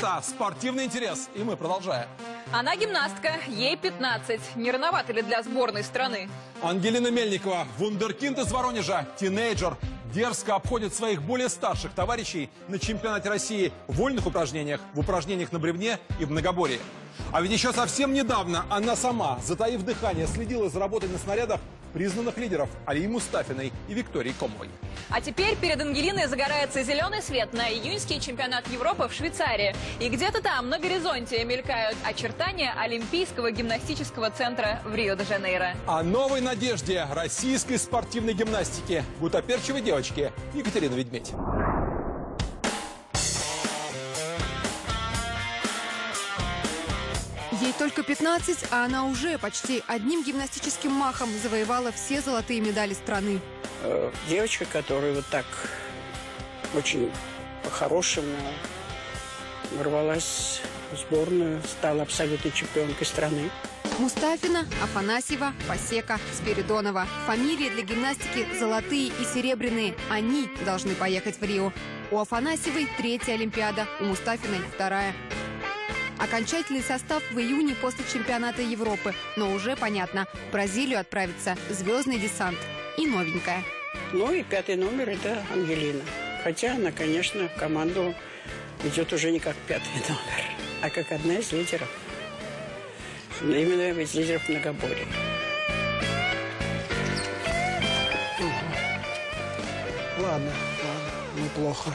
Да, спортивный интерес. И мы продолжаем. Она гимнастка, ей 15. Не рановато ли для сборной страны? Ангелина Мельникова, вундеркинд из Воронежа, тинейджер, дерзко обходит своих более старших товарищей на чемпионате России в вольных упражнениях, в упражнениях на бревне и в многоборье. А ведь еще совсем недавно она сама, затаив дыхание, следила за работой на снарядах признанных лидеров Алии Мустафиной и Виктории Комовой. А теперь перед Ангелиной загорается зеленый свет на июньский чемпионат Европы в Швейцарии. И где-то там, на горизонте, мелькают очертания Олимпийского гимнастического центра в Рио-де-Жанейро. О новой надежде российской спортивной гимнастики гутоперчивой девочки Екатерина Ведмедь. Ей только 15, а она уже почти одним гимнастическим махом завоевала все золотые медали страны. Э, девочка, которая вот так очень по-хорошему ворвалась в сборную, стала абсолютной чемпионкой страны. Мустафина, Афанасьева, Посека, Спиридонова. Фамилии для гимнастики золотые и серебряные. Они должны поехать в Рио. У Афанасьевой третья Олимпиада, у Мустафиной вторая. Окончательный состав в июне после чемпионата Европы. Но уже понятно, в Бразилию отправится звездный десант. И новенькая. Ну и пятый номер – это Ангелина. Хотя она, конечно, в команду идет уже не как пятый номер, а как одна из лидеров. Именно из лидеров многоборья. Ладно, ладно, неплохо.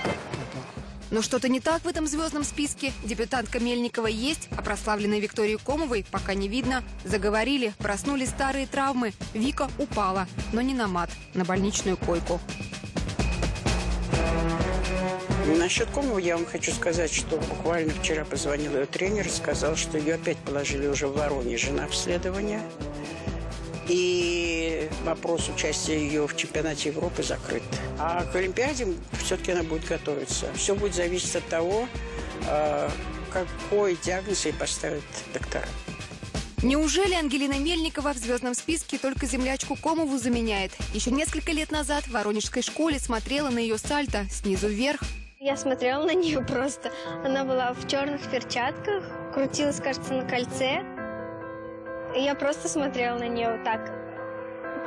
Но что-то не так в этом звездном списке. Дебютантка Мельникова есть, а прославленной Виктории Комовой пока не видно. Заговорили, проснулись старые травмы. Вика упала, но не на мат, на больничную койку. Насчет Комова я вам хочу сказать, что буквально вчера позвонил ее тренер, сказал, что ее опять положили уже в Воронеже на обследование. И вопрос участия ее в чемпионате Европы закрыт. А к Олимпиаде все-таки она будет готовиться. Все будет зависеть от того, э, какой диагноз ей поставят доктора. Неужели Ангелина Мельникова в звездном списке только землячку Комову заменяет? Еще несколько лет назад в Воронежской школе смотрела на ее сальто снизу вверх. Я смотрела на нее просто. Она была в черных перчатках, крутилась, кажется, на кольце. Я просто смотрела на нее так.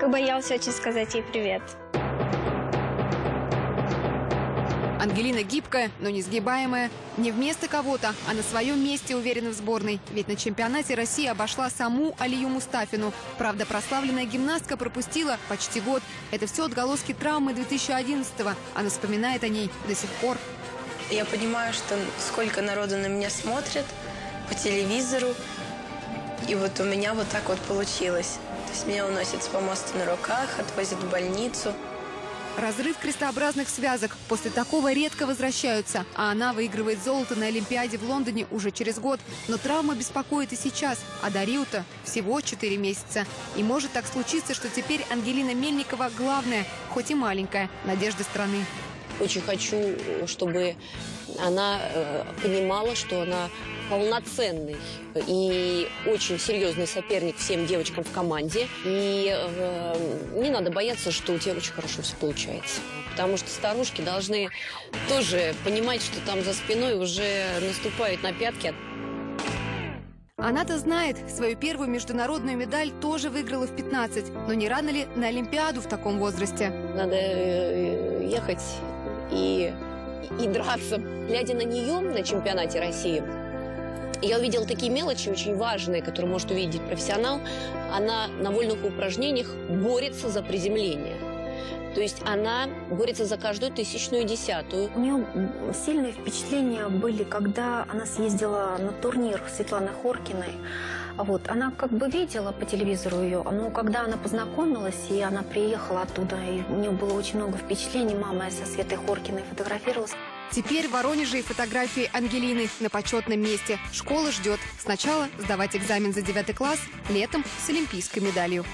Как боялась очень сказать ей привет. Ангелина гибкая, но не сгибаемая. Не вместо кого-то, а на своем месте уверена в сборной. Ведь на чемпионате России обошла саму Алию Мустафину. Правда, прославленная гимнастка пропустила почти год. Это все отголоски травмы 2011-го. Она вспоминает о ней до сих пор. Я понимаю, что сколько народу на меня смотрит по телевизору. И вот у меня вот так вот получилось. То есть меня уносят с помоста на руках, отвозят в больницу. Разрыв крестообразных связок. После такого редко возвращаются. А она выигрывает золото на Олимпиаде в Лондоне уже через год. Но травма беспокоит и сейчас. А до Рио-то всего 4 месяца. И может так случиться, что теперь Ангелина Мельникова главная, хоть и маленькая, надежда страны. Очень хочу, чтобы она э, понимала, что она полноценный и очень серьезный соперник всем девочкам в команде. И э, не надо бояться, что у тебя очень хорошо все получается. Потому что старушки должны тоже понимать, что там за спиной уже наступают на пятки. Она-то знает, свою первую международную медаль тоже выиграла в 15. Но не рано ли на Олимпиаду в таком возрасте? Надо э, ехать и, и драться. Глядя на нее на чемпионате России, я увидела такие мелочи очень важные, которые может увидеть профессионал. Она на вольных упражнениях борется за приземление. То есть она борется за каждую тысячную десятую. У нее сильные впечатления были, когда она съездила на турнир Светланы Хоркиной. Вот, она как бы видела по телевизору ее, но когда она познакомилась, и она приехала оттуда, и у нее было очень много впечатлений, мама со Светой Хоркиной фотографировалась. Теперь в Воронеже и фотографии Ангелины на почетном месте. Школа ждет. Сначала сдавать экзамен за девятый класс, летом с олимпийской медалью.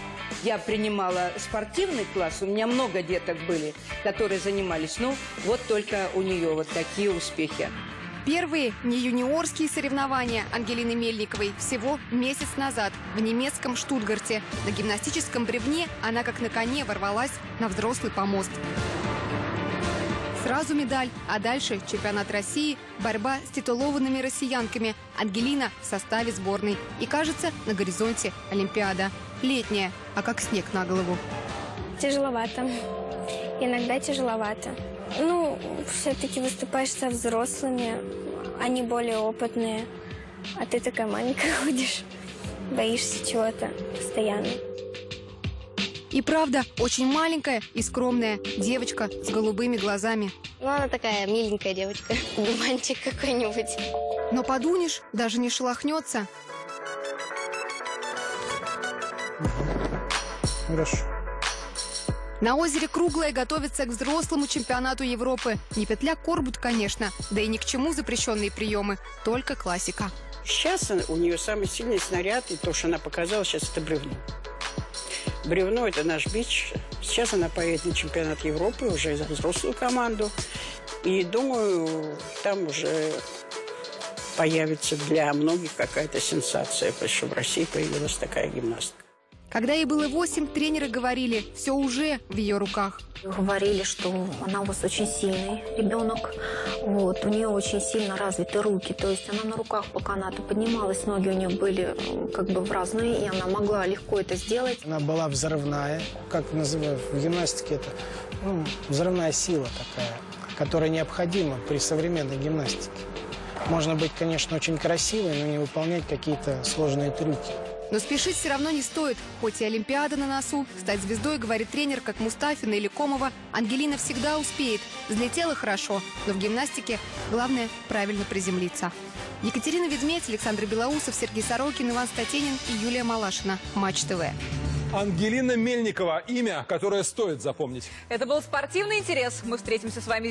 Я принимала спортивный класс, у меня много деток были, которые занимались. Ну, вот только у нее вот такие успехи. Первые не юниорские соревнования Ангелины Мельниковой всего месяц назад в немецком Штутгарте. На гимнастическом бревне она как на коне ворвалась на взрослый помост. Сразу медаль, а дальше чемпионат России, борьба с титулованными россиянками. Ангелина в составе сборной. И, кажется, на горизонте Олимпиада. Летняя, а как снег на голову. Тяжеловато. Иногда тяжеловато. Ну, все-таки выступаешь со взрослыми, они более опытные, а ты такая маленькая ходишь, боишься чего-то постоянно. И правда, очень маленькая и скромная девочка с голубыми глазами. Ну, она такая миленькая девочка, мальчик какой-нибудь. Но подунешь, даже не шелохнется. Хорошо. На озере Круглое готовится к взрослому чемпионату Европы. Не петля Корбут, конечно, да и ни к чему запрещенные приемы, только классика. Сейчас у нее самый сильный снаряд, и то, что она показала сейчас, это бревно. Бревно – это наш бич. Сейчас она поедет на чемпионат Европы уже за взрослую команду. И думаю, там уже появится для многих какая-то сенсация, потому что в России появилась такая гимнастка. Когда ей было восемь, тренеры говорили, все уже в ее руках. Говорили, что она у вас очень сильный ребенок, вот, у нее очень сильно развиты руки, то есть она на руках по канату поднималась, ноги у нее были как бы в разные, и она могла легко это сделать. Она была взрывная, как называют в гимнастике это, ну, взрывная сила такая, которая необходима при современной гимнастике. Можно быть, конечно, очень красивой, но не выполнять какие-то сложные трюки. Но спешить все равно не стоит. Хоть и Олимпиада на носу, стать звездой, говорит тренер, как Мустафина или Комова, Ангелина всегда успеет. Взлетела хорошо, но в гимнастике главное правильно приземлиться. Екатерина Ведмедь, Александр Белоусов, Сергей Сорокин, Иван Статенин и Юлия Малашина. Матч ТВ. Ангелина Мельникова. Имя, которое стоит запомнить. Это был спортивный интерес. Мы встретимся с вами